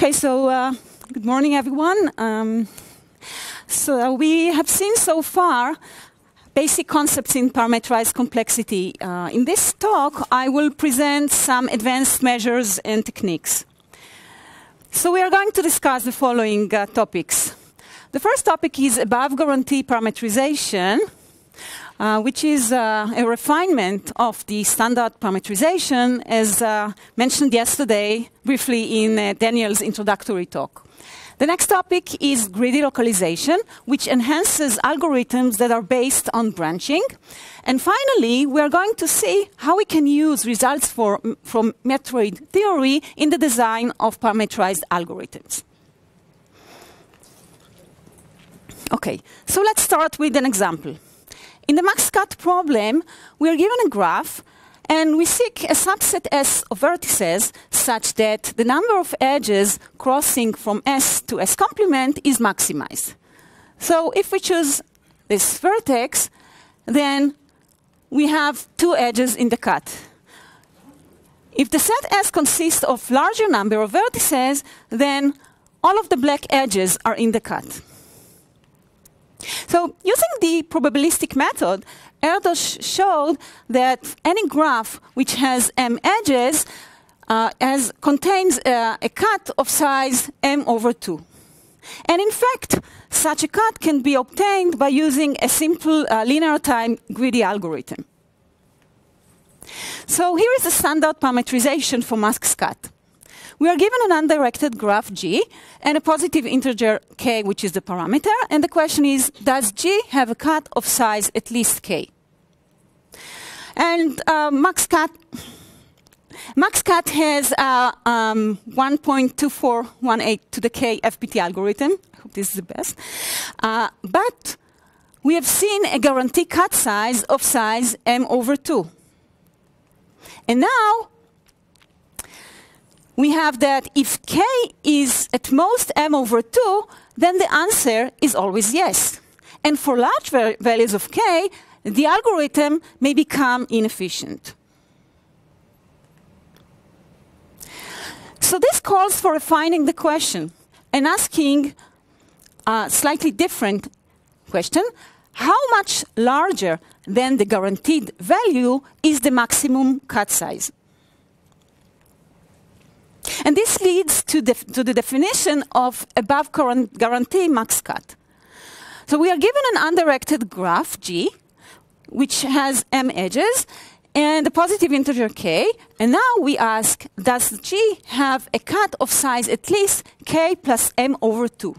Okay, so uh, good morning, everyone. Um, so we have seen so far basic concepts in parameterized complexity. Uh, in this talk, I will present some advanced measures and techniques. So we are going to discuss the following uh, topics. The first topic is above guarantee parameterization, uh, which is uh, a refinement of the standard parametrization, as uh, mentioned yesterday briefly in uh, Daniel's introductory talk. The next topic is greedy localization, which enhances algorithms that are based on branching. And finally, we are going to see how we can use results for, from matroid theory in the design of parameterized algorithms. Okay, so let's start with an example. In the max-cut problem, we are given a graph and we seek a subset S of vertices such that the number of edges crossing from S to S complement is maximized. So if we choose this vertex, then we have two edges in the cut. If the set S consists of larger number of vertices, then all of the black edges are in the cut. So using the probabilistic method, Erdős showed that any graph which has m edges uh, has, contains uh, a cut of size m over 2. And in fact, such a cut can be obtained by using a simple uh, linear time greedy algorithm. So here is a standard parameterization for max cut we are given an undirected graph G and a positive integer k, which is the parameter. And the question is, does G have a cut of size at least k? And uh, max cut has uh, um, 1.2418 to the k FPT algorithm. I hope this is the best. Uh, but we have seen a guarantee cut size of size m over 2. And now we have that if k is at most m over 2, then the answer is always yes. And for large values of k, the algorithm may become inefficient. So this calls for refining the question and asking a slightly different question. How much larger than the guaranteed value is the maximum cut size? And this leads to, to the definition of above current guarantee max cut. So we are given an undirected graph G, which has m edges, and a positive integer k. And now we ask, does G have a cut of size at least k plus m over 2?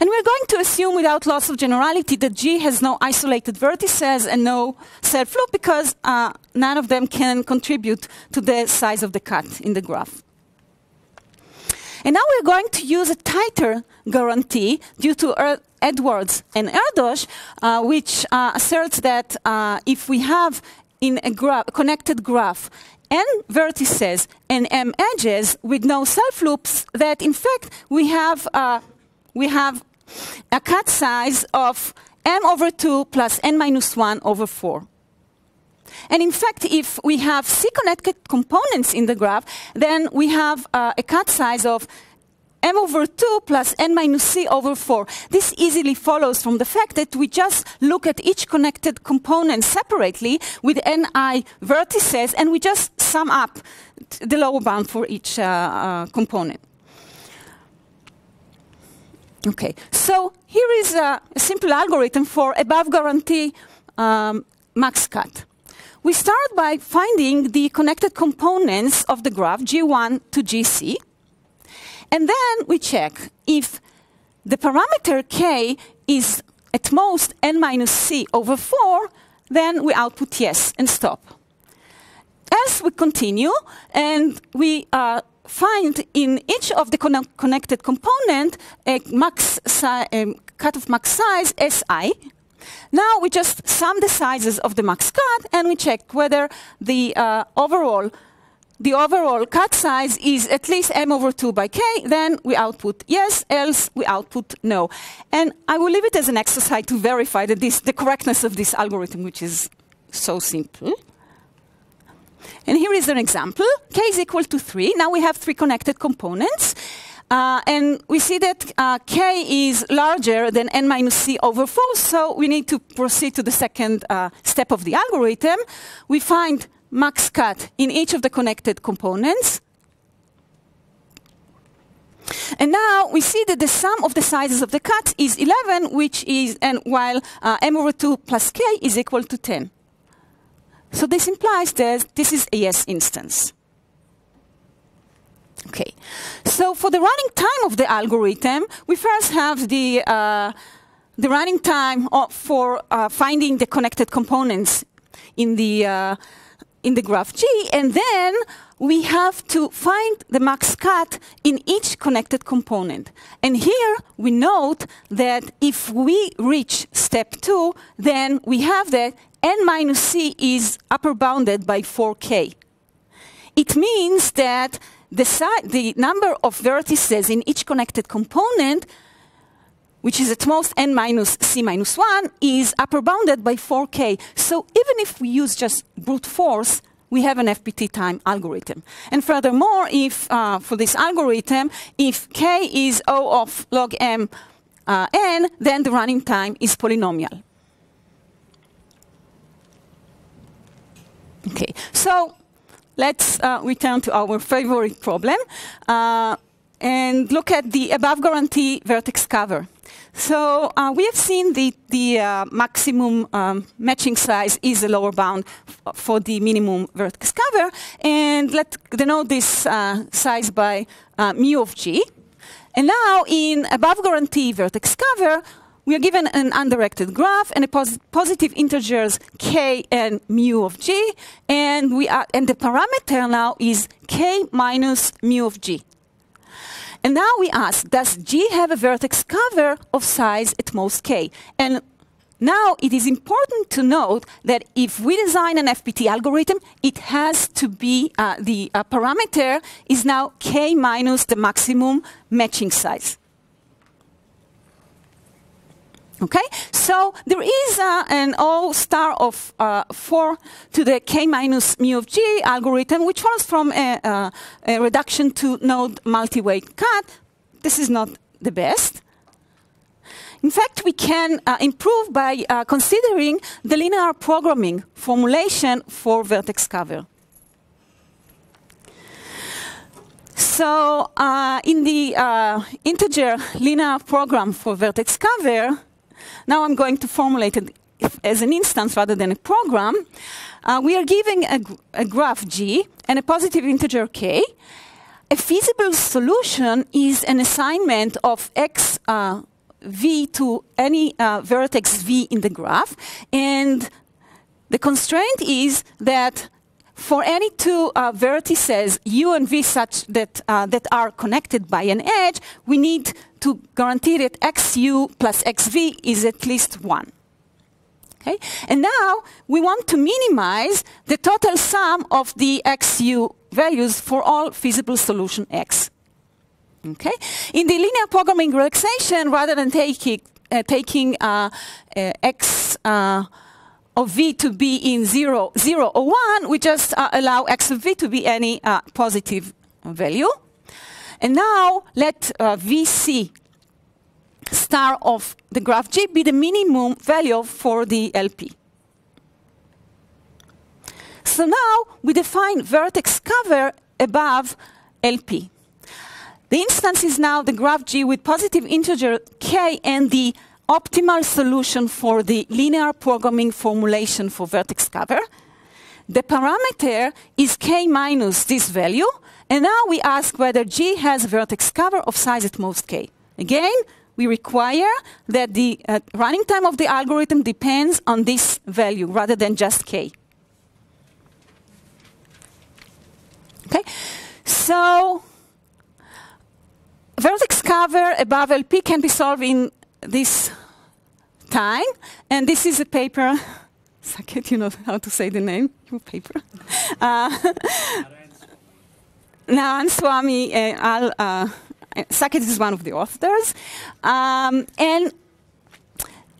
And we're going to assume without loss of generality that G has no isolated vertices and no self-loop because uh, none of them can contribute to the size of the cut in the graph. And now we're going to use a tighter guarantee due to er Edwards and Erdős, uh, which uh, asserts that uh, if we have in a graph, connected graph n vertices and m edges with no self-loops, that in fact we have uh, we have a cut size of m over 2 plus n minus 1 over 4. And in fact, if we have C-connected components in the graph, then we have uh, a cut size of m over 2 plus n minus c over 4. This easily follows from the fact that we just look at each connected component separately with ni vertices, and we just sum up the lower bound for each uh, uh, component. Okay, so here is a, a simple algorithm for above guarantee um, max cut. We start by finding the connected components of the graph G1 to GC, and then we check if the parameter k is at most n minus c over 4, then we output yes and stop. As we continue and we uh, find in each of the con connected component a max a cut of max size Si. Now we just sum the sizes of the max cut and we check whether the uh, overall the overall cut size is at least m over 2 by k, then we output yes, else we output no. And I will leave it as an exercise to verify that this, the correctness of this algorithm, which is so simple. And here is an example. k is equal to 3. Now we have three connected components. Uh, and we see that uh, k is larger than n minus c over 4, so we need to proceed to the second uh, step of the algorithm. We find max cut in each of the connected components. And now we see that the sum of the sizes of the cuts is 11, which is, and while uh, m over 2 plus k is equal to 10. So this implies that this is a yes instance. Okay, so for the running time of the algorithm, we first have the, uh, the running time for uh, finding the connected components in the, uh, in the graph G, and then we have to find the max cut in each connected component. And here we note that if we reach step two, then we have that n minus c is upper bounded by 4k. It means that the, the number of vertices in each connected component, which is at most n minus c minus 1, is upper bounded by 4k. So even if we use just brute force, we have an FPT time algorithm. And furthermore, if uh, for this algorithm, if k is O of log m uh, n, then the running time is polynomial. Okay, so let's uh, return to our favorite problem uh, and look at the above guarantee vertex cover. So uh, we have seen the, the uh, maximum um, matching size is a lower bound for the minimum vertex cover. And let's denote this uh, size by uh, mu of g. And now in above guarantee vertex cover, we are given an undirected graph and a pos positive integers k and mu of g, and we are and the parameter now is k minus mu of g. And now we ask, does G have a vertex cover of size at most k? And now it is important to note that if we design an FPT algorithm, it has to be uh, the uh, parameter is now k minus the maximum matching size. Okay, so there is uh, an O star of uh, 4 to the k minus mu of g algorithm, which follows from a, uh, a reduction to node multiway cut. This is not the best. In fact, we can uh, improve by uh, considering the linear programming formulation for vertex cover. So uh, in the integer linear program for vertex cover, now I'm going to formulate it as an instance rather than a program. Uh, we are giving a, a, graph G and a positive integer k. A feasible solution is an assignment of x uh, v to any uh, vertex v in the graph. And the constraint is that for any two uh, vertices, u and v, such that, uh, that are connected by an edge, we need to guarantee that xu plus xv is at least 1. Okay? And now we want to minimize the total sum of the xu values for all feasible solution x. Okay? In the linear programming relaxation, rather than taking, uh, taking uh, uh, x uh, of v to be in 0, 0 or 1, we just uh, allow x of v to be any uh, positive value. And now let uh, vc star of the graph G be the minimum value for the LP. So now we define vertex cover above LP. The instance is now the graph G with positive integer k and the optimal solution for the linear programming formulation for vertex cover. The parameter is k minus this value, and now we ask whether G has a vertex cover of size at most k. Again, we require that the uh, running time of the algorithm depends on this value rather than just k. Okay, so vertex cover above LP can be solved in this time. And this is a paper. Saket, you know how to say the name? Your paper. Uh, Swamy uh, Al, uh, Saket is one of the authors. Um, and,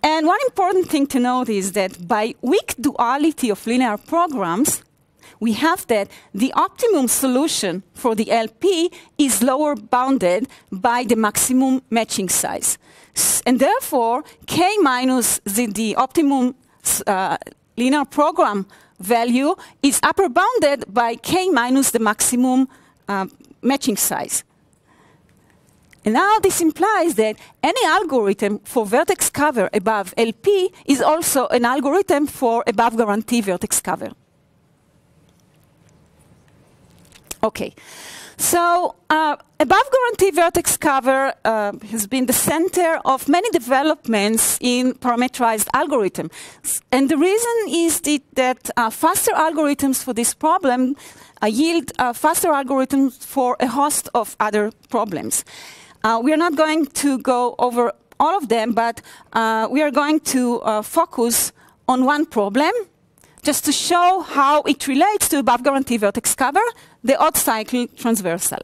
and one important thing to note is that by weak duality of linear programs, we have that the optimum solution for the LP is lower bounded by the maximum matching size. And therefore, K minus the, the optimum uh, linear program value is upper bounded by K minus the maximum uh, matching size. And now this implies that any algorithm for vertex cover above LP is also an algorithm for above guarantee vertex cover. Okay. So, uh, above guarantee vertex cover uh, has been the center of many developments in parameterized algorithms. And the reason is that uh, faster algorithms for this problem yield uh, faster algorithms for a host of other problems. Uh, we are not going to go over all of them, but uh, we are going to focus on one problem just to show how it relates to above guarantee vertex cover, the odd cycle transversal.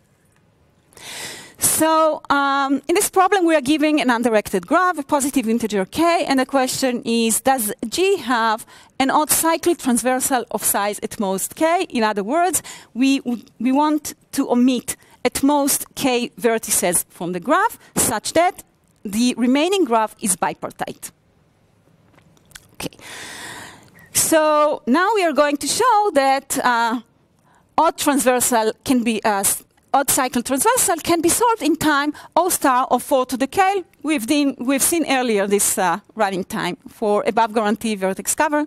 So um, in this problem, we are giving an undirected graph, a positive integer k, and the question is, does G have an odd cycle transversal of size at most k? In other words, we, we want to omit at most k vertices from the graph such that the remaining graph is bipartite. Okay. So now we are going to show that uh, odd transversal can be uh, odd cycle transversal can be solved in time O star of 4 to the k. We've, been, we've seen earlier this uh, running time for above guarantee vertex cover.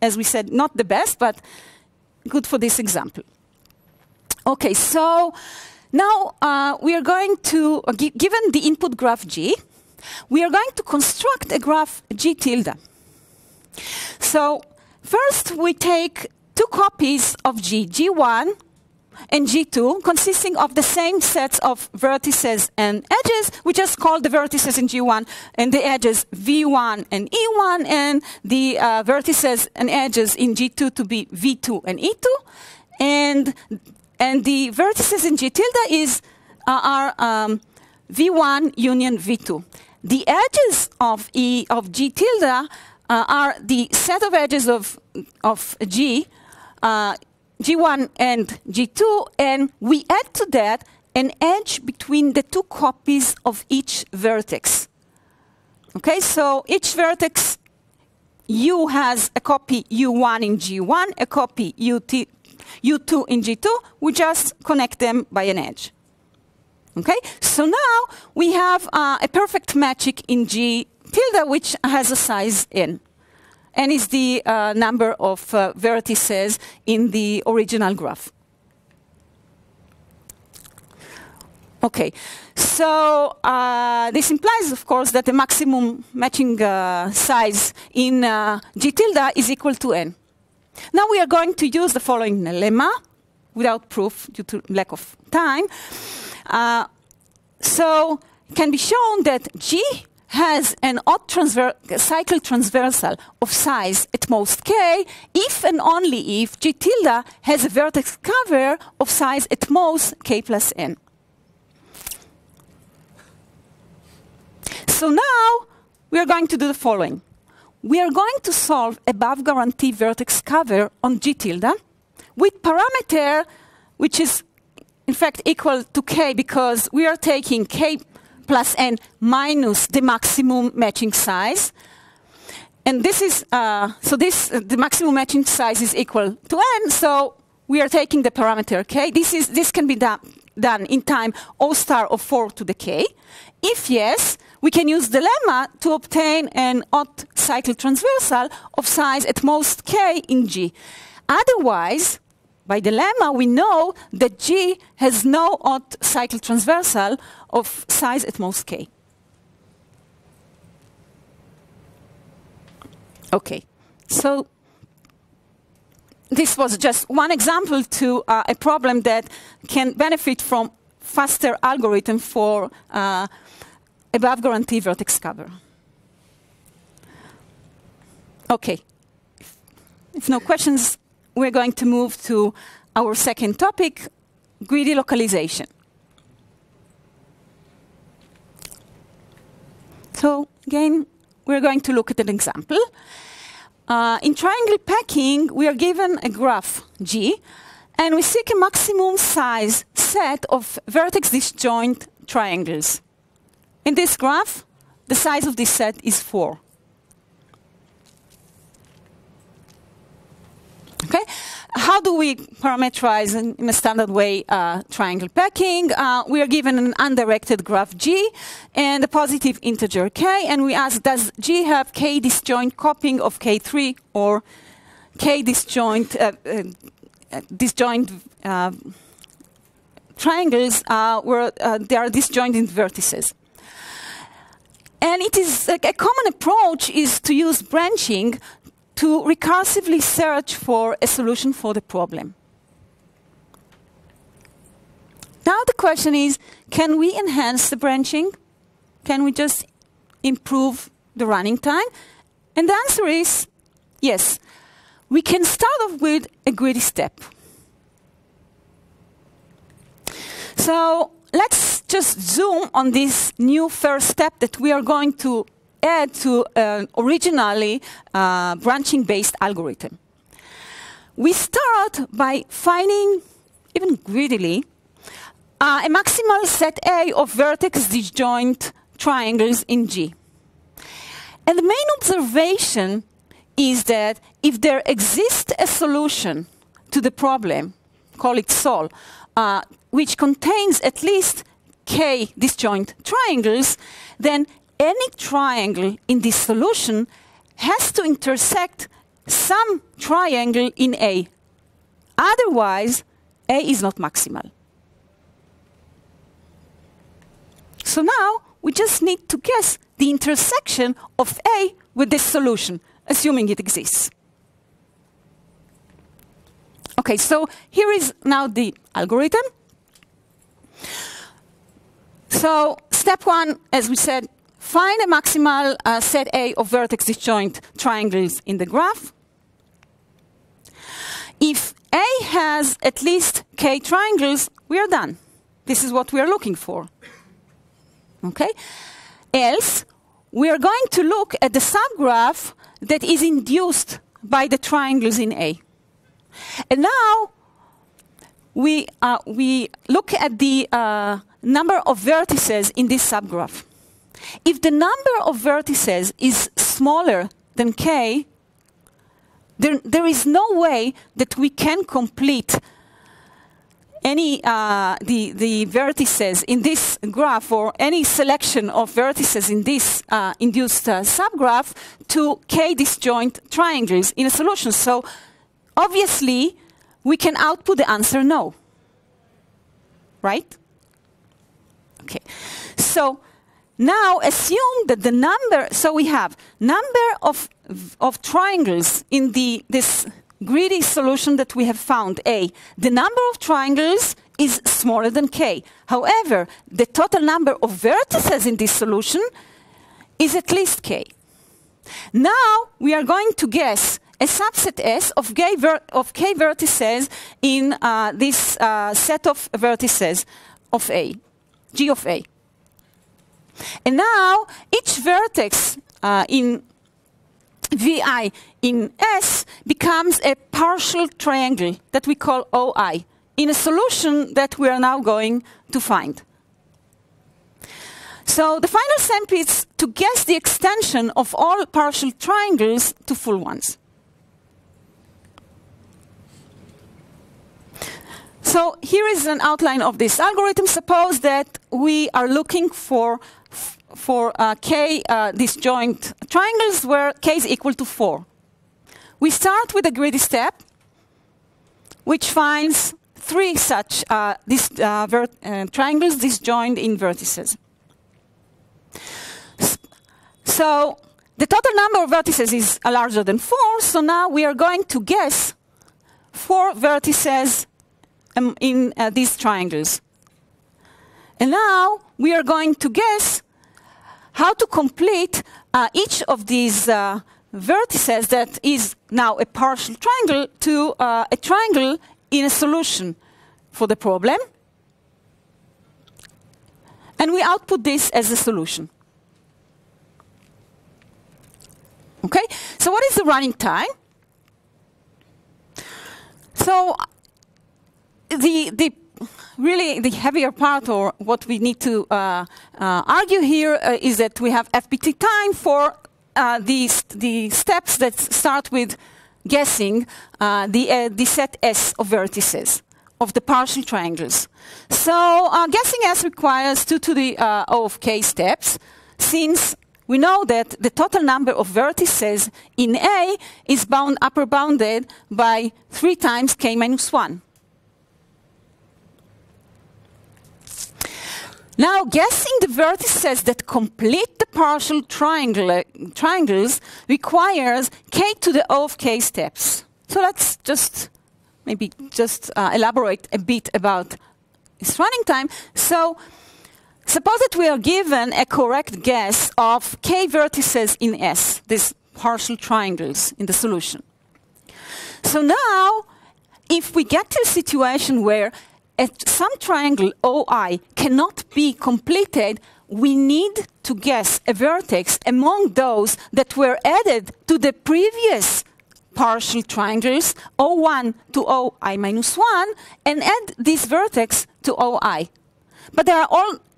As we said, not the best, but good for this example. Okay, so now, uh, we are going to, uh, given the input graph G, we are going to construct a graph G tilde. So, first we take two copies of G, G1 and G2, consisting of the same sets of vertices and edges. We just call the vertices in G1 and the edges V1 and E1, and the uh, vertices and edges in G2 to be V2 and E2. And and the vertices in G tilde is, uh, are um, V1 union V2. The edges of, e, of G tilde uh, are the set of edges of, of G, uh, G1 and G2, and we add to that an edge between the two copies of each vertex. Okay, so each vertex U has a copy U1 in G1, a copy UT, U2 in G2, we just connect them by an edge. Okay, so now we have uh, a perfect matching in G tilde, which has a size n, and is the uh, number of uh, vertices in the original graph. Okay, so uh, this implies, of course, that the maximum matching uh, size in uh, G tilde is equal to n. Now we are going to use the following lemma without proof due to lack of time. Uh, so it can be shown that G has an odd transver cycle transversal of size at most k if and only if G tilde has a vertex cover of size at most k plus n. So now we are going to do the following we are going to solve above guarantee vertex cover on G tilde with parameter which is in fact equal to k because we are taking k plus n minus the maximum matching size. And this is, uh, so this, uh, the maximum matching size is equal to n, so we are taking the parameter k. This, is, this can be done, done in time O star of 4 to the k. If yes, we can use the lemma to obtain an odd cycle transversal of size at most k in G. Otherwise, by the lemma, we know that G has no odd cycle transversal of size at most k. Okay, so this was just one example to uh, a problem that can benefit from faster algorithm for uh, above guarantee vertex cover. Okay. If no questions, we're going to move to our second topic, greedy localization. So again, we're going to look at an example. uh, in triangle packing, we are given a graph G, and we seek a maximum size set of vertex disjoint triangles. In this graph, the size of this set is 4. Okay? How do we parameterize in, in a standard way uh, triangle packing? Uh, we are given an undirected graph G and a positive integer k, and we ask, does G have k disjoint copying of k3 or k disjoint uh, uh disjoint uh, triangles uh, where there are disjointed vertices? And it is a common approach is to use branching to recursively search for a solution for the problem. Now the question is, can we enhance the branching? Can we just improve the running time? And the answer is yes. We can start off with a greedy step. So let's just zoom on this new first step that we are going to add to an originally uh, branching-based algorithm. We start by finding, even greedily, uh, a maximal set A of vertex disjoint triangles in G. And the main observation is that if there exists a solution to the problem, call it SOL, uh, which contains at least k disjoint triangles, then any triangle in this solution has to intersect some triangle in A. Otherwise, A is not maximal. So now we just need to guess the intersection of A with this solution, assuming it exists. Okay, so here is now the algorithm. So step one, as we said, Find a maximal uh, set A of vertex disjoint triangles in the graph. If A has at least k triangles, we are done. This is what we are looking for. Okay? Else, we are going to look at the subgraph that is induced by the triangles in A. And now we, uh, we look at the uh, number of vertices in this subgraph. If the number of vertices is smaller than k, there, there is no way that we can complete any uh, the the vertices in this graph or any selection of vertices in this uh, induced uh, subgraph to k disjoint triangles in a solution. So obviously we can output the answer no. Right? Okay. So now assume that the number, so we have number of, of triangles in the, this greedy solution that we have found, A. The number of triangles is smaller than K. However, the total number of vertices in this solution is at least K. Now we are going to guess a subset S of, of K vertices in uh, this uh, set of vertices of A, G of A. And now each vertex uh, in Vi in S becomes a partial triangle that we call OI in a solution that we are now going to find. So the final step is to guess the extension of all partial triangles to full ones. So here is an outline of this algorithm. Suppose that we are looking for for uh, k uh, disjoint triangles where k is equal to 4. We start with a greedy step, which finds three such uh, this, uh, uh, triangles disjoined in vertices. So the total number of vertices is larger than 4, so now we are going to guess four vertices um, in uh, these triangles. And now we are going to guess how to complete uh, each of these uh, vertices that is now a partial triangle to uh, a triangle in a solution for the problem. And we output this as a solution. Okay, so what is the running time? So the the really the heavier part, or what we need to uh, uh, argue here, uh, is that we have FPT time for uh, the the steps that start with guessing uh, the uh, the set S of vertices of the partial triangles. So guessing S requires two to the O of k steps, since we know that the total number of vertices in A is bound upper bounded by 3 times k minus 1. Now, guessing the vertices that complete the partial triangle, triangles requires k to the O of k steps. So let's just maybe just uh, elaborate a bit about this running time. So suppose that we are given a correct guess of k vertices in S, these partial triangles in the solution. So now, if we get to a situation where some triangle OI cannot be completed, we need to guess a vertex among those that were added to the previous partial triangles O1 to OI minus 1 and add this vertex to OI. But there are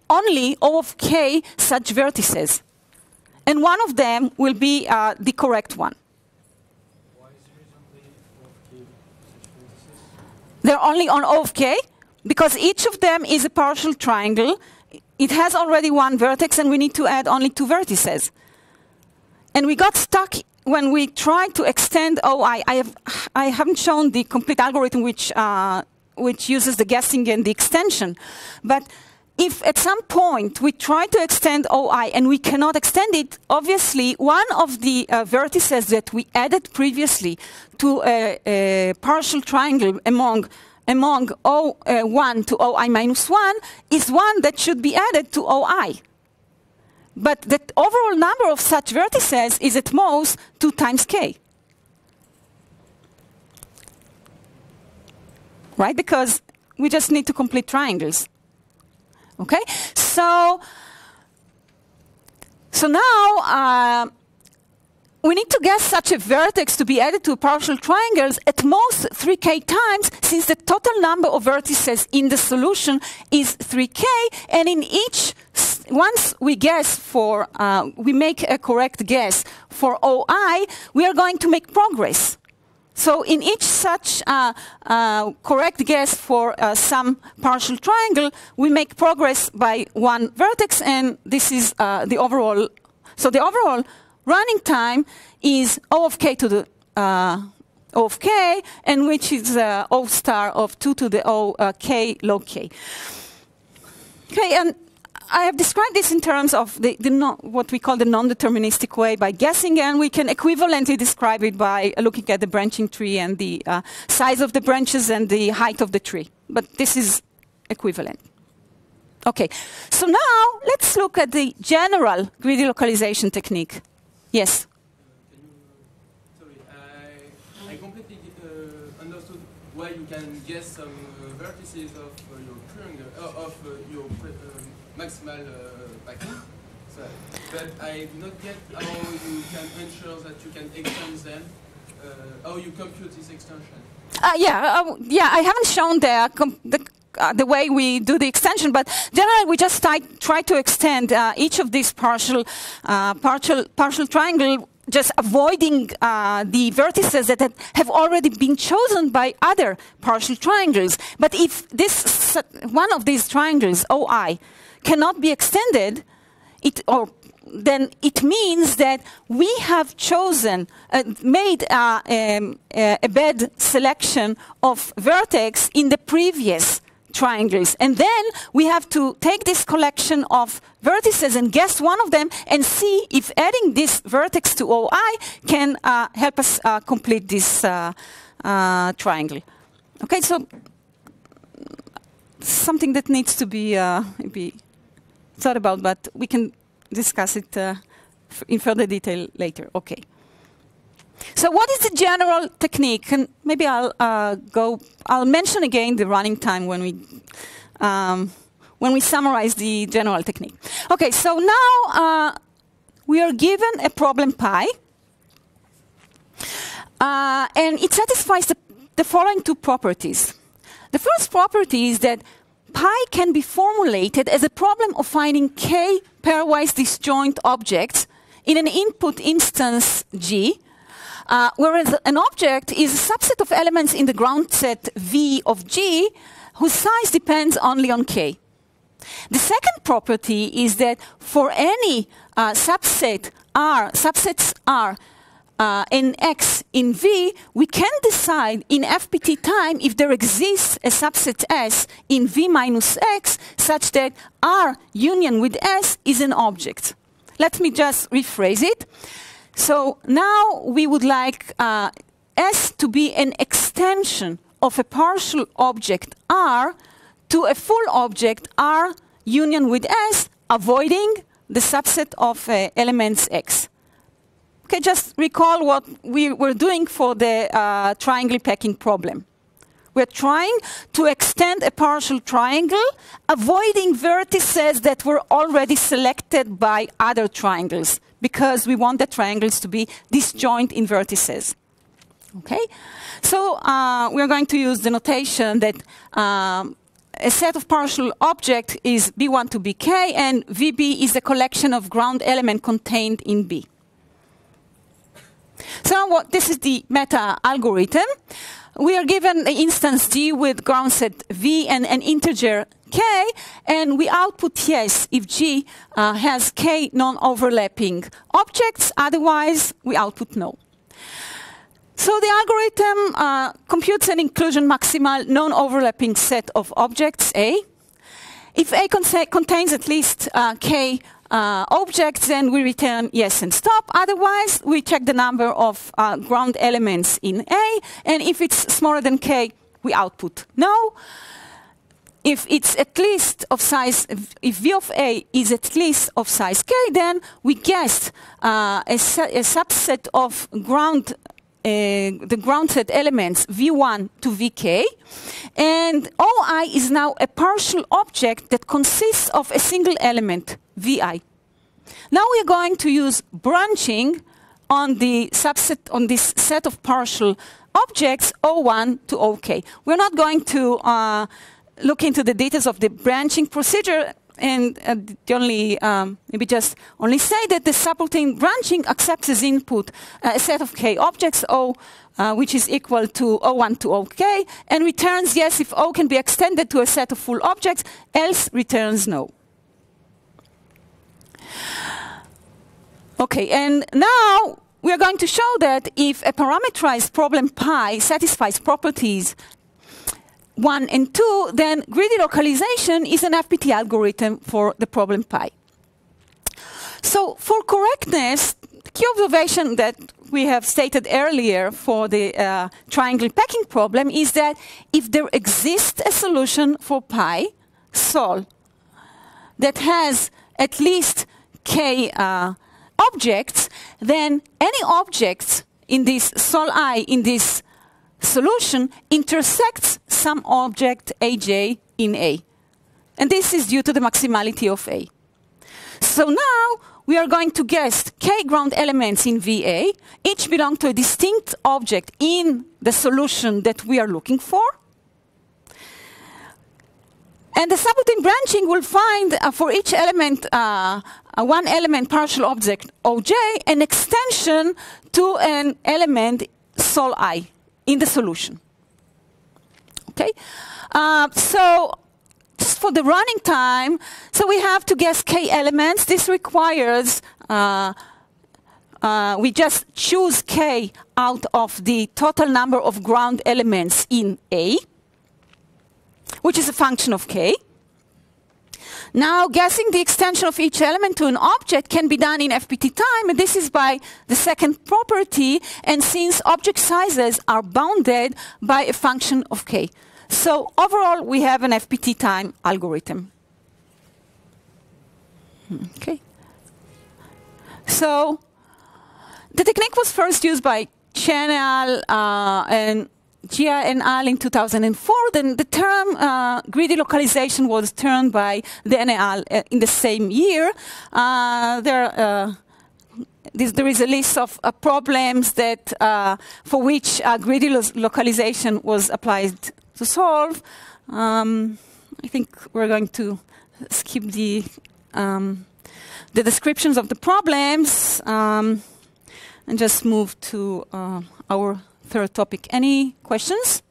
only O of k such vertices. And one of them will be uh, the correct one. They're only on O of k because each of them is a partial triangle. It has already one vertex, and we need to add only two vertices. And we got stuck when we tried to extend OI. I, have, I haven't shown the complete algorithm which, uh, which uses the guessing and the extension. But if at some point we try to extend OI and we cannot extend it, obviously one of the uh, vertices that we added previously to a, a partial triangle among among O1 uh, to OI minus 1 is one that should be added to OI. But the overall number of such vertices is at most 2 times k. Right? Because we just need to complete triangles. Okay? So, so now, uh, we need to guess such a vertex to be added to partial triangles at most 3k times since the total number of vertices in the solution is 3k and in each once we guess for uh, we make a correct guess for OI we are going to make progress. So in each such uh, uh, correct guess for uh, some partial triangle we make progress by one vertex and this is uh, the overall so the overall running time is O of k to the uh, O of k, and which is uh, O star of 2 to the O uh, k log k. Okay, and I have described this in terms of the, the no, what we call the non-deterministic way by guessing, and we can equivalently describe it by looking at the branching tree and the uh, size of the branches and the height of the tree. But this is equivalent. Okay, so now let's look at the general greedy localization technique. Yes. sorry, I, I completely uh, understood why you can guess some uh, vertices of uh, your triangle, uh, of uh, your uh, maximal packing. So, but I do not get how you can ensure that you can extend them, how you compute this extension. yeah, yeah. I haven't shown the, the uh, the way we do the extension, but generally we just try, to extend uh, each of these partial, uh, partial, partial triangle just avoiding uh, the vertices that have already been chosen by other partial triangles. But if this one of these triangles, OI, cannot be extended, it, or then it means that we have chosen, uh, made uh, um, a bad selection of vertex in the previous triangles. And then we have to take this collection of vertices and guess one of them and see if adding this vertex to OI can uh, help us uh, complete this uh, uh triangle. Okay, so something that needs to be, uh, be thought about, but we can discuss it uh, in further detail later. Okay. So what is the general technique? And maybe I'll uh, go. I'll mention again the running time when we um, when we summarize the general technique. Okay. So now uh, we are given a problem pi, Uh, and it satisfies the, the following two properties. The first property is that pi can be formulated as a problem of finding k pairwise disjoint objects in an input instance G, uh, whereas an object is a subset of elements in the ground set V of G whose size depends only on K. The second property is that for any uh, subset R, subsets R, uh, in X in V, we can decide in FPT time if there exists a subset S in V minus X such that R union with S is an object. Let me just rephrase it. So now we would like uh, S to be an extension of a partial object R to a full object R union with S, avoiding the subset of uh, elements X. Okay, just recall what we were doing for the uh, triangle packing problem. We're trying to extend a partial triangle, avoiding vertices that were already selected by other triangles, because we want the triangles to be disjoint in vertices. Okay, so uh, we're going to use the notation that um, a set of partial object is B1 to Bk, and VB is the collection of ground element contained in B. So what, this is the meta algorithm. We are given the instance G with ground set V and an integer k, and we output yes if G uh, has k non-overlapping objects. Otherwise, we output no. So the algorithm uh, computes an inclusion maximal non-overlapping set of objects A. If A contains at least uh, k uh, objects, then we return yes and stop. Otherwise, we check the number of uh, ground elements in A, and if it's smaller than k, we output no. If it's at least of size, if v of a is at least of size k, then we guess uh, a, a, subset of ground uh, the ground set elements V1 to Vk. And OI is now a partial object that consists of a single element, Vi. Now we are going to use branching on the subset on this set of partial objects O1 to OK. We're not going to uh, look into the details of the branching procedure and uh, the only um, maybe just only say that the subroutine branching accepts as input uh, a set of k objects O, uh, which is equal to O1 to OK, and returns yes if O can be extended to a set of full objects, else returns no. Okay, and now we are going to show that if a parameterized problem pi satisfies properties 1 and 2, then greedy localization is an FPT algorithm for the problem pi. So for correctness, the key observation that we have stated earlier for the uh, triangle packing problem is that if there exists a solution for pi, sol, that has at least k uh, objects, then any objects in this sol i in this solution intersects some object aj in A. And this is due to the maximality of A. So now we are going to guess k ground elements in VA, each belong to a distinct object in the solution that we are looking for. And the subroutine branching will find uh, for each element, uh, one element partial object OJ, an extension to an element sol i in the solution. Okay, uh, so just for the running time, so we have to guess k elements. This requires uh, uh, we just choose k out of the total number of ground elements in A, which is a function of k. Now, guessing the extension of each element to an object can be done in FPT time, and this is by the second property, and since object sizes are bounded by a function of k. So overall, we have an FPT time algorithm. Okay. So the technique was first used by Chen uh, and Jia and Al in 2004, then the term uh, greedy localization was turned by the NAL uh, in the same year. Uh, there, uh, this, there is a list of uh, problems that for which greedy lo localization was applied to solve. Um, I think we're going to skip the um, the descriptions of the problems um, and just move to our third topic. Any questions?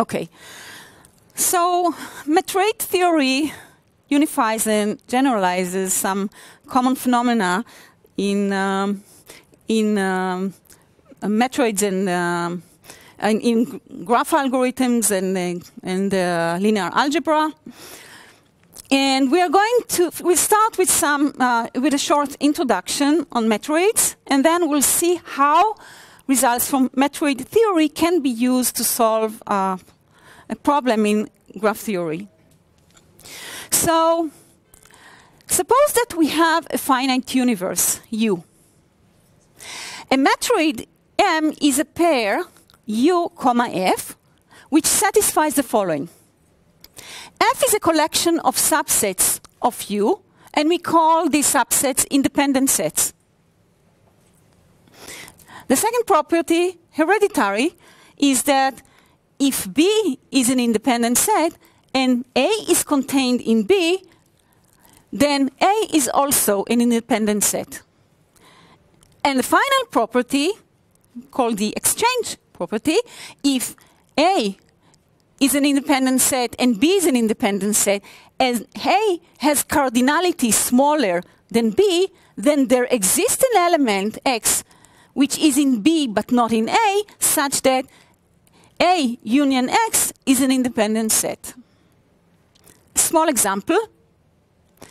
Okay. So, Matroid theory unifies and generalizes some common phenomena in um, in um, Matroids and um, in, graph algorithms and and uh, linear algebra. And we are going to we'll start with some uh, with a short introduction on Matroids, and then we'll see how results from Matroid theory can be used to solve uh, a problem in graph theory. So, suppose that we have a finite universe, U. A matroid M is a pair U, comma F, which satisfies the following. F is a collection of subsets of U, and we call these subsets independent sets. The second property, hereditary, is that if B is an independent set and A is contained in B, then A is also an independent set. And the final property, called the exchange property, if A is an independent set and B is an independent set, and A has cardinality smaller than B, then there exists an element X which is in B but not in A, such that a union X is an independent set. Small example.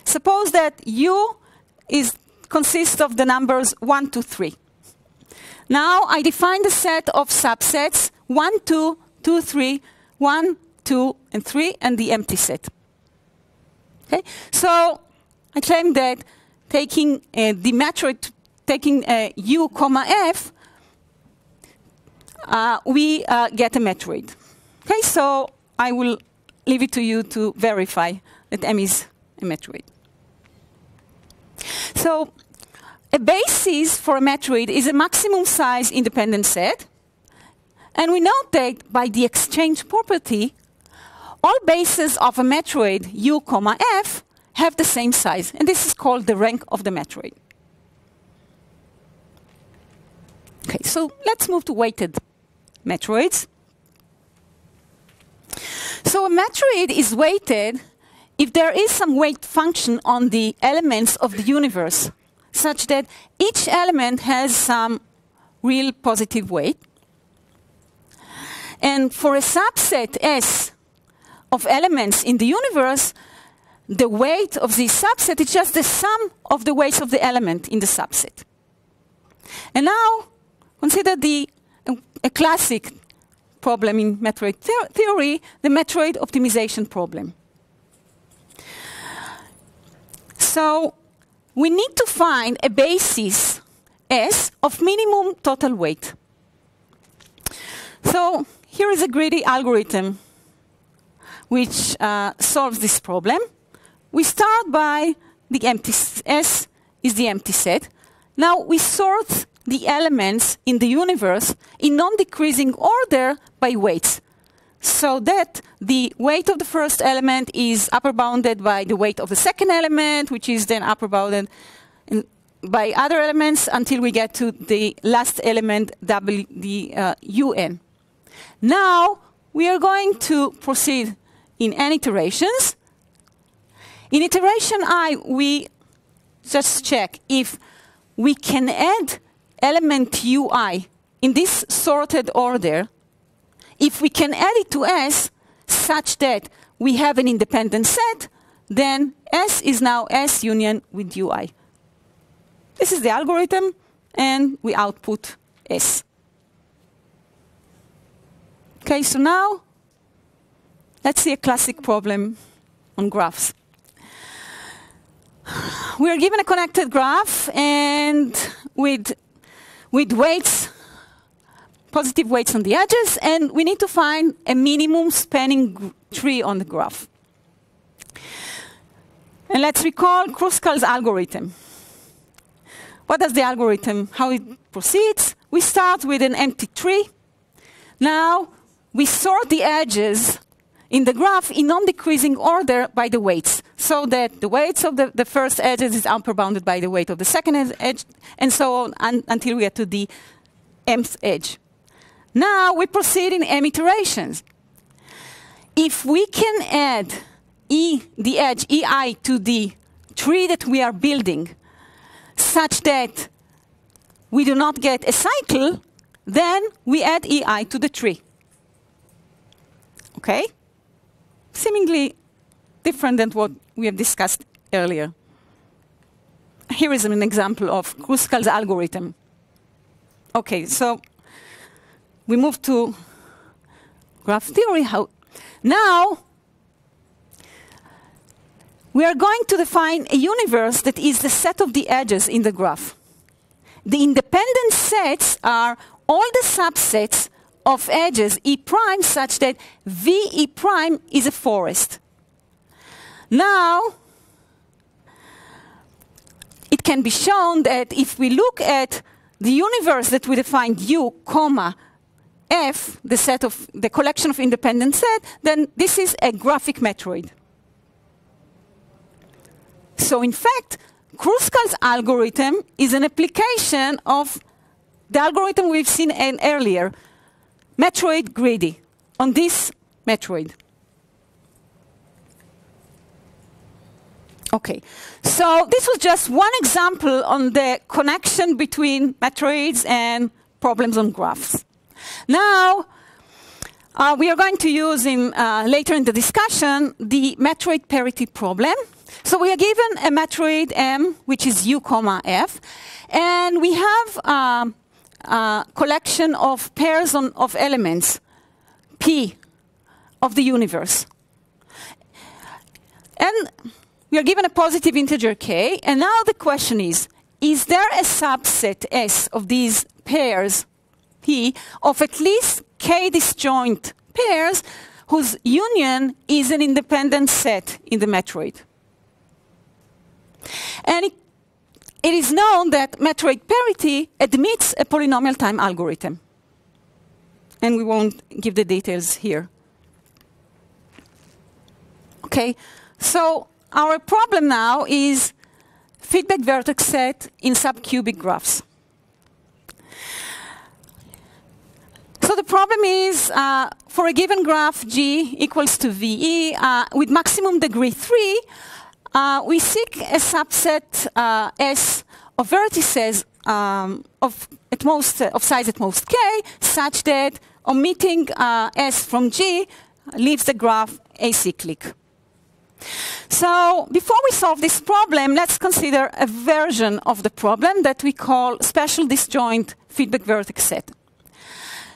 Suppose that U is, consists of the numbers 1 to 3. Now I define the set of subsets 1, 2, 2, 3, 1, 2, and 3, and the empty set. Okay? So I claim that taking uh, the matroid, taking uh, U comma F, uh, we uh, get a matroid. Okay, so I will leave it to you to verify that M is a matroid. So a basis for a matroid is a maximum size independent set. And we note that by the exchange property, all bases of a matroid U, comma F have the same size. And this is called the rank of the matroid. Okay, so let's move to weighted matroids. So a matroid is weighted if there is some weight function on the elements of the universe, such that each element has some real positive weight. And for a subset S of elements in the universe, the weight of this subset is just the sum of the weights of the element in the subset. And now consider the a classic problem in matroid theory, the matroid optimization problem. So we need to find a basis S of minimum total weight. So here is a greedy algorithm which uh, solves this problem. We start by the empty S is the empty set. Now we sort the elements in the universe in non-decreasing order by weights. So that the weight of the first element is upper bounded by the weight of the second element, which is then upper bounded by other elements until we get to the last element, w, the uh, un. Now, we are going to proceed in n iterations. In iteration i, we just check if we can add element ui in this sorted order, if we can add it to S such that we have an independent set, then S is now S union with ui. This is the algorithm, and we output S. Okay, so now let's see a classic problem on graphs. We are given a connected graph, and with with weights, positive weights on the edges, and we need to find a minimum spanning tree on the graph. And let's recall Kruskal's algorithm. What does the algorithm, how it proceeds? We start with an empty tree. Now we sort the edges in the graph in non-decreasing order by the weights, so that the weights of the, the first edges is upper bounded by the weight of the second edge, and so on un until we get to the mth edge. Now we proceed in m iterations. If we can add e, the edge ei to the tree that we are building, such that we do not get a cycle, then we add ei to the tree. Okay? Seemingly different than what we have discussed earlier. Here is an example of Kruskal's algorithm. Okay, so we move to graph theory. How now we are going to define a universe that is the set of the edges in the graph. The independent sets are all the subsets of edges E prime such that V E prime is a forest. Now, it can be shown that if we look at the universe that we defined U, comma, F, the set of the collection of independent set, then this is a graphic matroid. So in fact, Kruskal's algorithm is an application of the algorithm we've seen earlier, Matroid greedy, on this Matroid. Okay, so this was just one example on the connection between Matroids and problems on graphs. Now, uh, we are going to use in, uh, later in the discussion the Matroid parity problem. So we are given a Matroid M, which is U comma F, and we have um, a collection of pairs on, of elements, P, of the universe. And we are given a positive integer k, and now the question is, is there a subset S of these pairs P of at least k disjoint pairs whose union is an independent set in the matroid? And it, it is known that matroid parity admits a polynomial time algorithm. And we won't give the details here. Okay, so our problem now is feedback vertex set in subcubic graphs. So the problem is uh, for a given graph G equals to VE uh, with maximum degree 3, uh, we seek a subset uh, S of vertices um, of, at most, of size at most k, such that omitting uh, S from G leaves the graph acyclic. So before we solve this problem, let's consider a version of the problem that we call special disjoint feedback vertex set.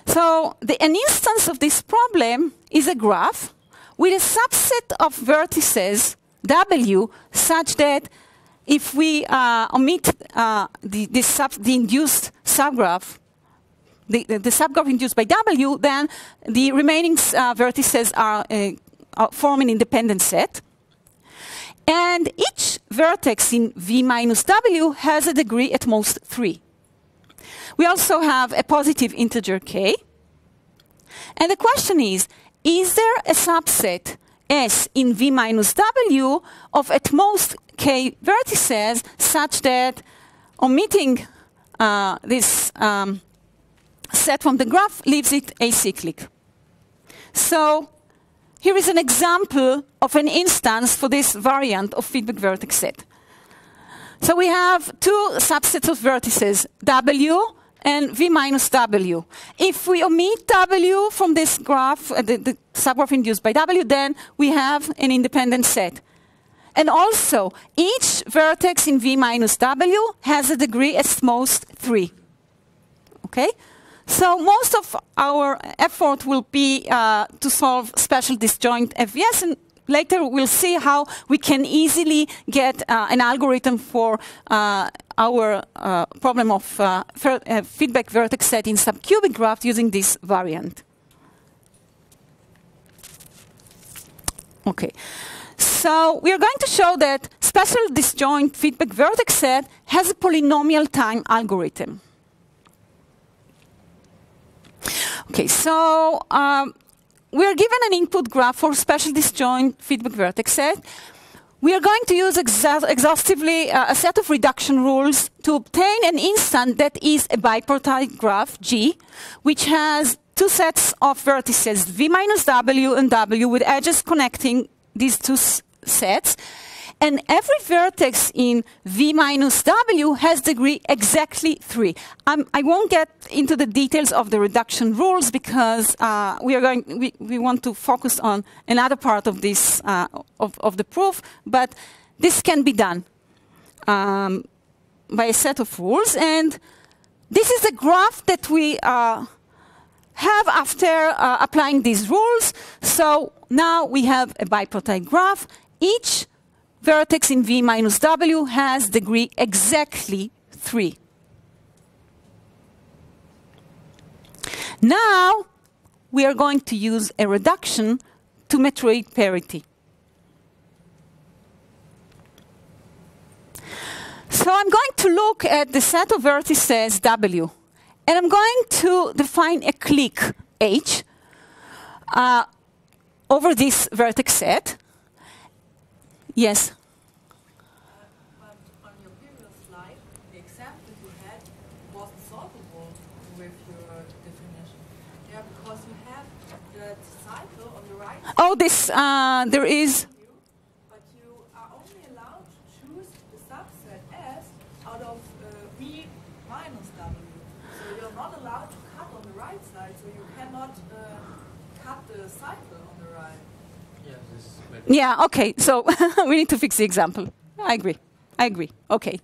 So the, an instance of this problem is a graph with a subset of vertices W such that if we uh, omit uh, the, the, sub, the, induced subgraph, the, the, the, subgraph induced by W, then the remaining uh, vertices are, uh, form an independent set. And each vertex in V minus W has a degree at most 3. We also have a positive integer k. And the question is, is there a subset S in V minus W of at most k vertices such that omitting uh, this um, set from the graph leaves it acyclic? So here is an example of an instance for this variant of feedback vertex set. So we have two subsets of vertices, W and V minus W. If we omit W from this graph, uh, the, the subgraph induced by W, then we have an independent set. And also, each vertex in V minus W has a degree at most 3. Okay? So most of our effort will be uh, to solve special disjoint FVS, and later we'll see how we can easily get uh, an algorithm for uh, our uh, problem of uh, uh, feedback vertex set in subcubic graph using this variant. Okay. So we are going to show that special disjoint feedback vertex set has a polynomial time algorithm. Okay, so um, we are given an input graph for special disjoint feedback vertex set. We are going to use exa exhaustively uh, a set of reduction rules to obtain an instant that is a bipartite graph, G, which has two sets of vertices, V minus W and W, with edges connecting these two sets. And every vertex in V minus W has degree exactly 3. Um, I won't get into the details of the reduction rules because uh, we, are going, we, we want to focus on another part of, this, uh, of, of the proof, but this can be done um, by a set of rules. And this is a graph that we uh, have after uh, applying these rules. So now we have a bipartite graph. Each vertex in V minus W has degree exactly 3. Now, we are going to use a reduction to matroid parity. So I'm going to look at the set of vertices W, and I'm going to define a clique H uh, over this vertex set. Yes. But on your previous slide, the example you had wasn't solvable with your definition. Yeah, because you have the cycle on the right Oh, this, uh, there is, but you are only allowed to choose the subset S out of uh, V minus W. So you're not allowed to cut on the right side, so you cannot uh, cut the cycle on the right. Yeah, this is better. yeah, okay, so we need to fix the example. I agree, I agree, okay.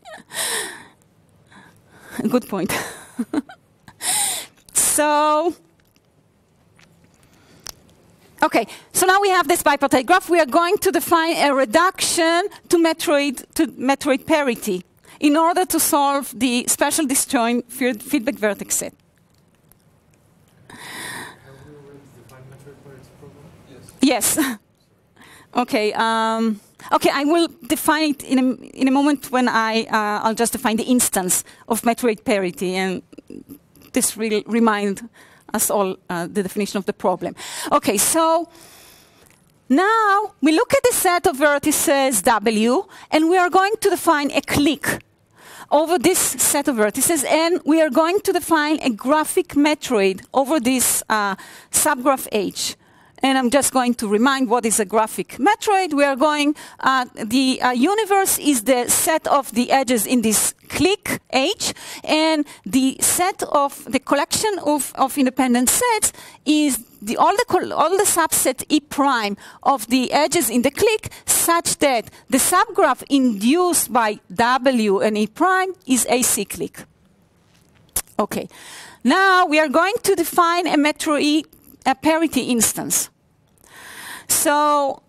Good point. so, okay, so now we have this bipartite graph. We are going to define a reduction to matroid, to matroid parity in order to solve the special disjoint feed- feedback vertex set. Have we already defined metric problem? Yes. Yes. Okay. Um, okay. I will define it in a, in a moment when I uh, I'll just define the instance of matroid parity, and this will remind us all uh, the definition of the problem. Okay. So now we look at the set of vertices W, and we are going to define a clique over this set of vertices, and we are going to define a graphic matroid over this uh, subgraph H. And I'm just going to remind what is a graphic matroid. We are going, uh, the uh, universe is the set of the edges in this clique H, and the set of the collection of, of independent sets is the, all, the, all the subset E prime of the edges in the clique such that the subgraph induced by W and E prime is acyclic. Okay. Now we are going to define a metro E a parity instance. So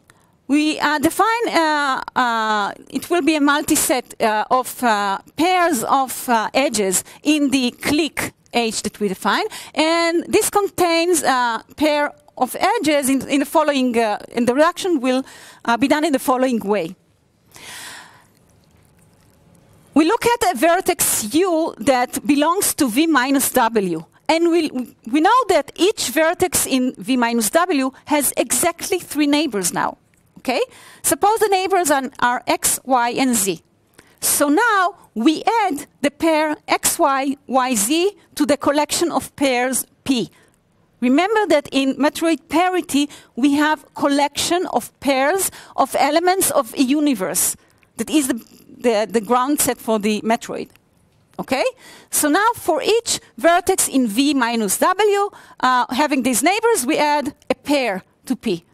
we uh, define uh, uh, it will be a multi-set uh, of uh, pairs of uh, edges in the clique H that we define, and this contains a pair of edges in, in the following. And the reduction will be done in the following way. We look at a vertex U that belongs to V minus W. And we, we know that each vertex in V minus W has exactly three neighbors now. Okay? Suppose the neighbors are, are X, Y, and Z. So now we add the pair X, Y, Y, Z to the collection of pairs P. Remember that in matroid parity, we have collection of pairs of elements of a universe. That is the, the, the ground set for the matroid. Okay? So now for each vertex in V minus W, uh, having these neighbors, we add a pair to P.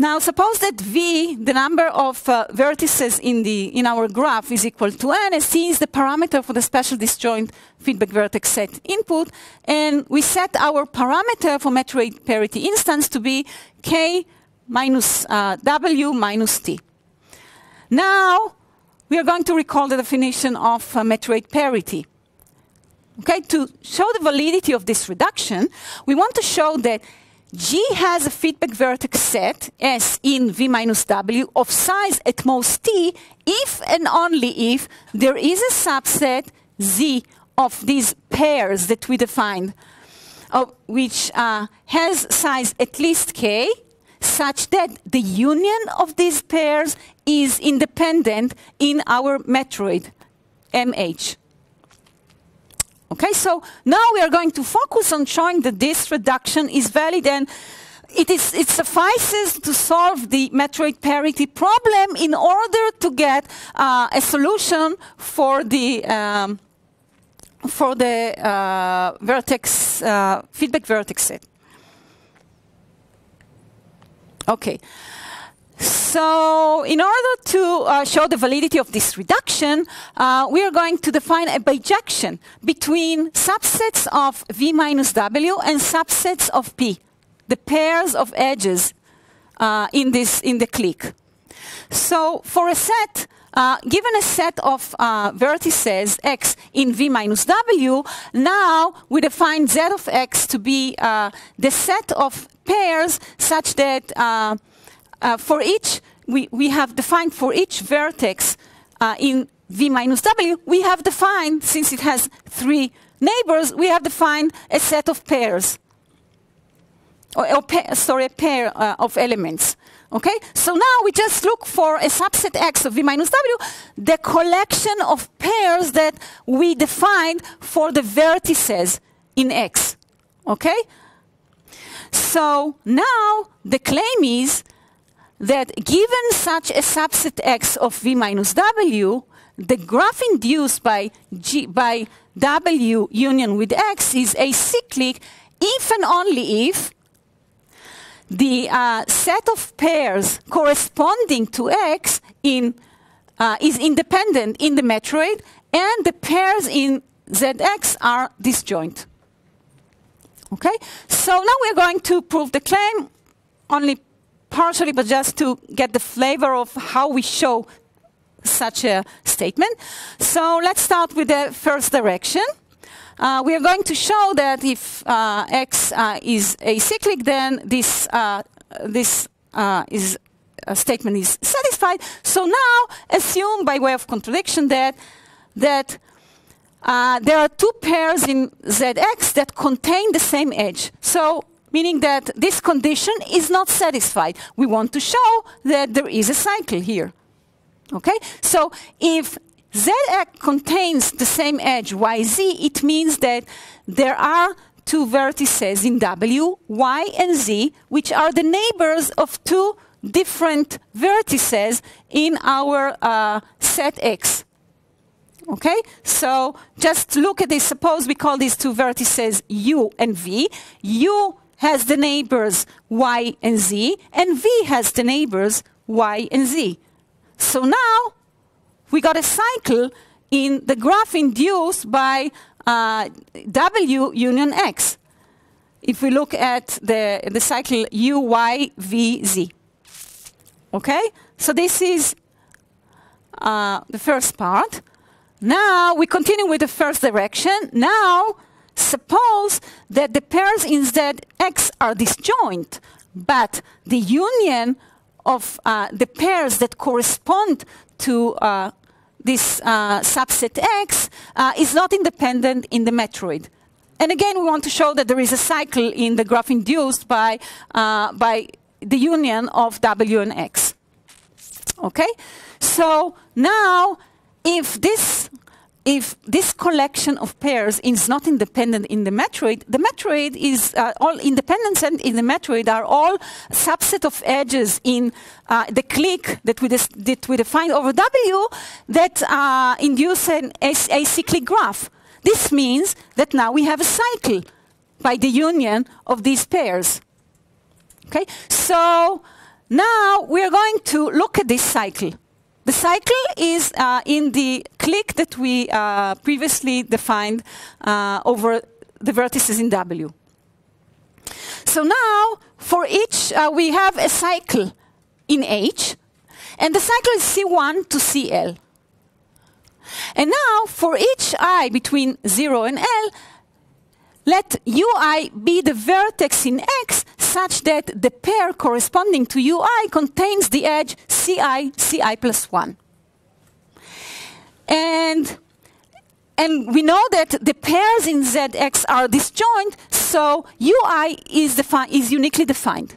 Now suppose that V, the number of uh, vertices in, the, in our graph is equal to n, and C is the parameter for the special disjoint feedback vertex set input, and we set our parameter for matroid parity instance to be K minus uh, W minus T. Now, we are going to recall the definition of uh, matroid parity. Okay, to show the validity of this reduction, we want to show that G has a feedback vertex set S in V minus W of size at most T if and only if there is a subset Z of these pairs that we defined, uh, which uh, has size at least K, such that the union of these pairs is independent in our matroid, MH. Okay, so now we are going to focus on showing that this reduction is valid and it, is, it suffices to solve the matroid parity problem in order to get uh, a solution for the um, for the uh, vertex uh, feedback vertex set. Okay. So in order to uh, show the validity of this reduction, uh, we are going to define a bijection between subsets of V minus W and subsets of P, the pairs of edges uh, in, this, in the clique. So for a set, uh, given a set of uh, vertices x in V minus W, now we define Z of x to be uh, the set of pairs such that uh, for each, we, we have defined for each vertex uh, in V minus W, we have defined, since it has three neighbors, we have defined a set of pairs. Or, or sorry, a pair uh, of elements. Okay? So now we just look for a subset X of V minus W, the collection of pairs that we defined for the vertices in X. Okay? So now the claim is that given such a subset X of V minus W, the graph induced by, G, by W union with X is acyclic if and only if the uh, set of pairs corresponding to X in, uh, is independent in the matroid and the pairs in ZX are disjoint. Okay, so now we're going to prove the claim only partially, but just to get the flavor of how we show such a statement. So let's start with the first direction. Uh, we are going to show that if uh, x uh, is acyclic, then this uh, this uh, is a statement is satisfied. So now assume, by way of contradiction, that that uh, there are two pairs in Zx that contain the same edge. So meaning that this condition is not satisfied. We want to show that there is a cycle here. Okay? So if Zx contains the same edge yz, it means that there are two vertices in W, y and z, which are the neighbors of two different vertices in our uh, set X. Okay, so just look at this. Suppose we call these two vertices U and V. U has the neighbors y and z, and v has the neighbors y and z. So now we got a cycle in the graph induced by uh, w union x. If we look at the, the cycle u, y, v, z. Okay? So this is uh, the first part. Now we continue with the first direction. Now Suppose that the pairs in ZX are disjoint, but the union of uh, the pairs that correspond to uh, this uh, subset X uh, is not independent in the matroid. And again, we want to show that there is a cycle in the graph induced by, uh, by the union of W and X. Okay? So now, if this if this collection of pairs is not independent in the matroid, the matroid is uh, all independence and in the matroid are all subset of edges in uh, the clique that we, that we define over W that uh, induce an acyclic graph. This means that now we have a cycle by the union of these pairs. Okay, so now we are going to look at this cycle. The cycle is uh, in the clique that we uh, previously defined uh, over the vertices in W. So now, for each, uh, we have a cycle in H, and the cycle is C1 to CL. And now, for each i between 0 and L, let ui be the vertex in X such that the pair corresponding to ui contains the edge ci, ci plus 1. And, and we know that the pairs in Zx are disjoint, so ui is, is uniquely defined.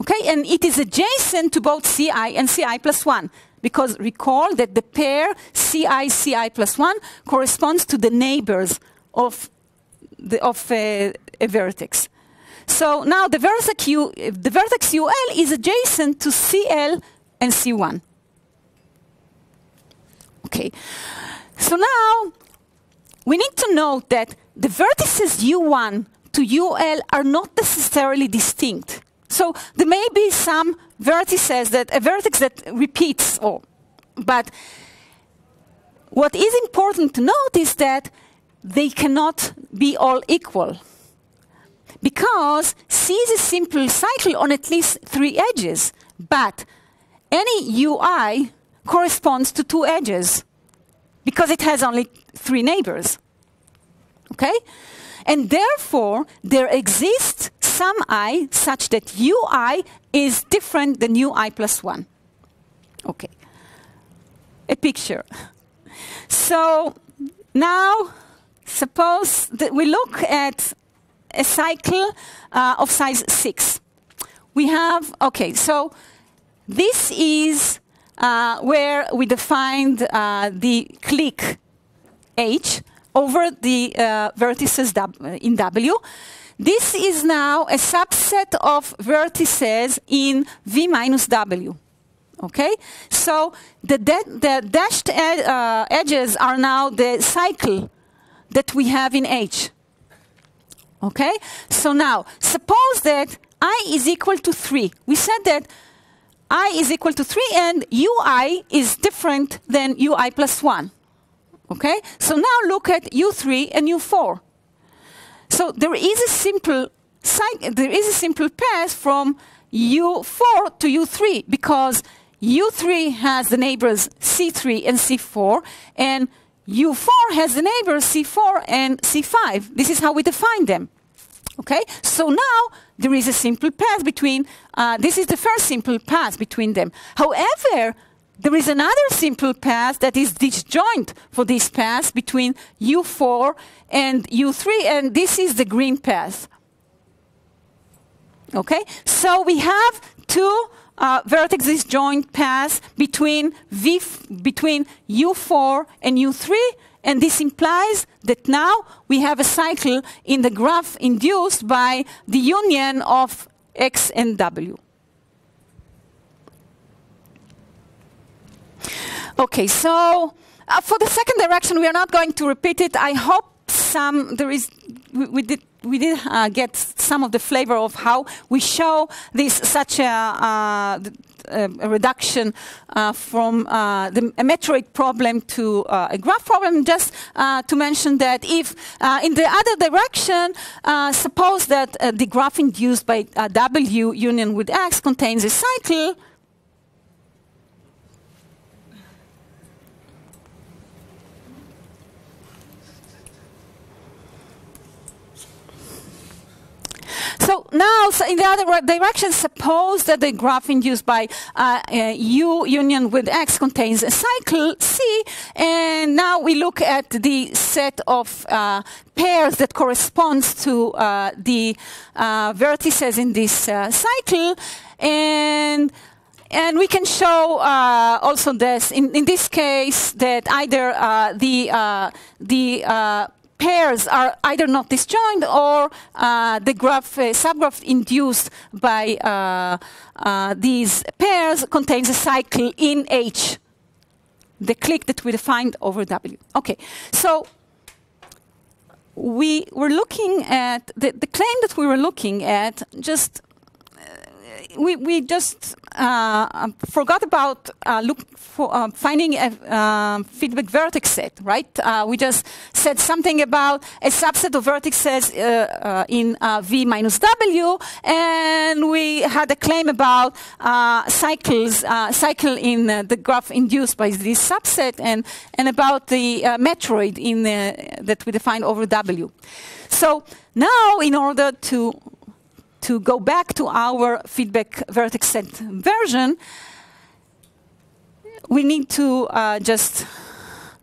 Okay, and it is adjacent to both ci and ci plus 1 because recall that the pair ci ci plus 1 corresponds to the neighbors of, the, of uh, a vertex. So now the vertex, U, the vertex UL is adjacent to CL and C1. Okay. So now we need to note that the vertices U1 to UL are not necessarily distinct. So there may be some vertices that a vertex that repeats, or, but what is important to note is that they cannot be all equal because C is a simple cycle on at least three edges, but any UI corresponds to two edges because it has only three neighbors. Okay? And therefore, there exists some i such that ui is different than ui plus 1. Okay. A picture. So now, suppose that we look at a cycle uh, of size 6. We have, okay, so this is uh, where we defined uh, the clique H over the uh, vertices in W. This is now a subset of vertices in V minus W. Okay? So the, the dashed ed uh, edges are now the cycle that we have in H. Okay? So now, suppose that i is equal to 3. We said that i is equal to 3 and ui is different than ui plus 1. Okay? So now look at u3 and u4. So there is a simple there is a simple path from u4 to u3 because u3 has the neighbors c3 and c4 and u4 has the neighbors c4 and c5. This is how we define them. Okay, so now there is a simple path between. Uh, this is the first simple path between them. However, there is another simple path that is disjoint for this path between U4 and U3, and this is the green path. Okay, so we have two uh, vertex disjoint paths between V between U4 and U3, and this implies that now we have a cycle in the graph induced by the union of X and W. Okay, so uh, for the second direction, we are not going to repeat it. I hope some there is we, we did we did uh, get some of the flavor of how we show this such a, uh, a reduction uh, from uh, the, a matroid problem to uh, a graph problem. Just uh, to mention that if in the other direction, suppose that the graph induced by W union with X contains a cycle, So now, so in the other direction, suppose that the graph induced by uh, uh, U union with X contains a cycle C, and now we look at the set of uh, pairs that corresponds to uh, the uh, vertices in this uh, cycle, and and we can show uh, also this in, in this case that either uh, the uh, the pairs are either not disjoint or uh, the graph uh, subgraph induced by uh, uh these pairs contains a cycle in H, the clique that we defined over W. Okay, so we were looking at the, the claim that we were looking at just we, we just uh, um, forgot about uh, look for uh, finding a um, feedback vertex set, right? Uh, we just said something about a subset of vertices uh, uh, in V minus W, and we had a claim about cycles, cycle in the graph induced by this subset, and, and about the matroid in that we defined over W. So now, in order to to go back to our feedback vertex set version, we need to uh, just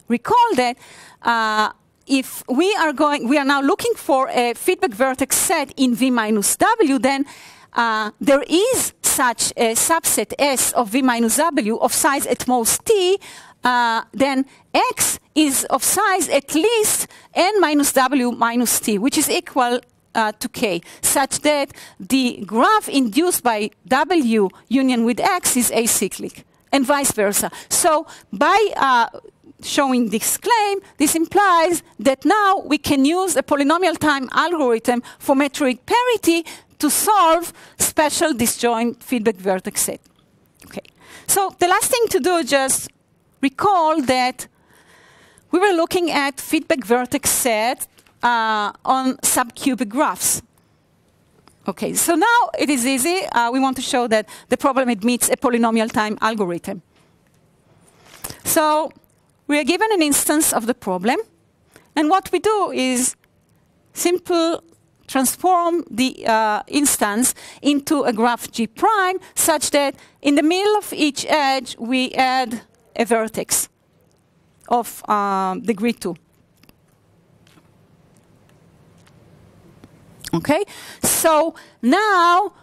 recall that uh, if we are going, we are now looking for a feedback vertex set in V minus W, then uh, there is such a subset S of V minus W of size at most T, uh, then X is of size at least N minus W minus T, which is equal uh, to K, such that the graph induced by W union with X is acyclic, and vice versa. So by uh, showing this claim, this implies that now we can use a polynomial time algorithm for matroid parity to solve special disjoint feedback vertex set. Okay. So the last thing to do, just recall that we were looking at feedback vertex set uh, on subcubic graphs. Okay, so now it is easy. Uh, we want to show that the problem admits a polynomial time algorithm. So we are given an instance of the problem, and what we do is simple transform the uh, instance into a graph G prime such that in the middle of each edge we add a vertex of um, degree 2. Okay, so now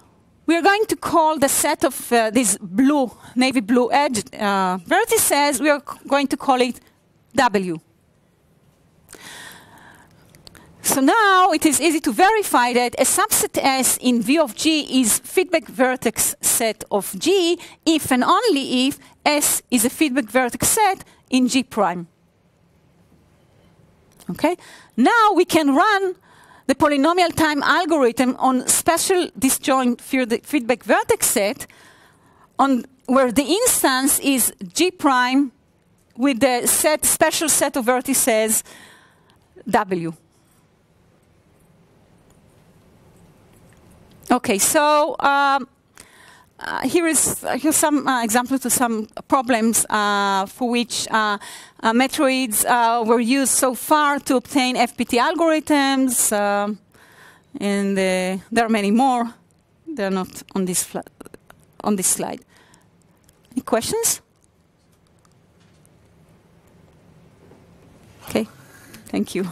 we're going to call the set of uh, these blue, navy blue edge uh, vertices, we are going to call it W. So now it is easy to verify that a subset S in V of G is feedback vertex set of G if and only if S is a feedback vertex set in G prime. Okay? Now we can run the polynomial time algorithm on special disjoint feedback vertex set on where the instance is G prime with the set special set of vertices W. Okay, so um, uh, here is uh, here's some uh, examples of some problems uh, for which uh, uh, matroids were used so far to obtain FPT algorithms, and there are many more. They're not on this on this slide. Any questions? Okay, thank you.